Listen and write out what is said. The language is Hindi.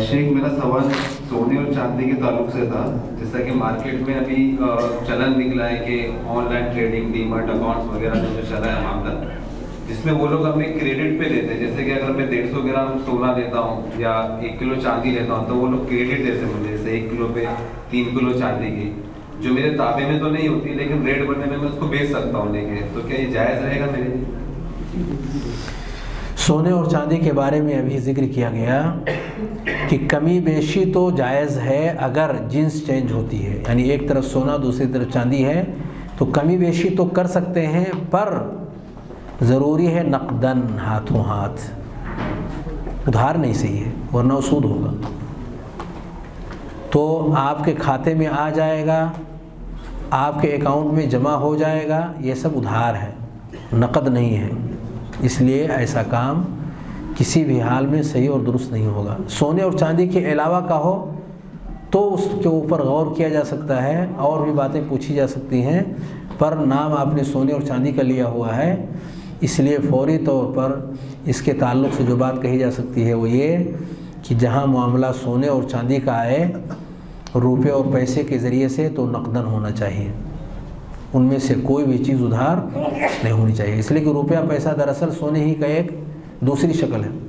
शेख मेरा सवाल सोने और चांदी के ताल्लुक से था, जैसा कि मार्केट में अभी चलन निकला है कि ऑनलाइन ट्रेडिंग डीमर्ट अकाउंट्स वगैरह जो चला है मामला, जिसमें वो लोग हमें क्रेडिट पे देते हैं। जैसे कि अगर मैं डेढ़ सौ ग्राम सोना लेता हूँ या एक किलो चांदी लेता हूँ तो वो लोग क्रेडिट देते हैं मुझे, जैसे एक किलो पे तीन किलो चांदी की, जो मेरे ताबे में तो नहीं होती, लेकिन रेट बढ़ने में मैं उसको बेच सकता हूँ लेके। तो क्या ये जायज़ रहेगा मेरे लिए? सोने और चांदी के बारे में अभी ज़िक्र किया गया कि कमी बेशी तो जायज़ है अगर जिन्स चेंज होती है। यानी एक तरफ़ सोना, दूसरी तरफ़ चांदी है तो कमी बेशी तो कर सकते हैं, पर ज़रूरी है नकदन हाथों हाथ। उधार नहीं सही है वरना सूद होगा। तो आपके खाते में आ जाएगा, आपके अकाउंट में जमा हो जाएगा, ये सब उधार है, नकद नहीं है। इसलिए ऐसा काम किसी भी हाल में सही और दुरुस्त नहीं होगा। सोने और चांदी के अलावा का हो तो उसके ऊपर गौर किया जा सकता है और भी बातें पूछी जा सकती हैं, पर नाम आपने सोने और चांदी का लिया हुआ है, इसलिए फौरी तौर पर इसके ताल्लुक से जो बात कही जा सकती है वो ये कि जहाँ मामला सोने और चांदी का आए रुपये और पैसे के ज़रिए से तो नकदन होना चाहिए। उनमें से कोई भी चीज़ उधार नहीं होनी चाहिए। इसलिए कि रुपया पैसा दरअसल सोने ही का एक दूसरी शक्ल है।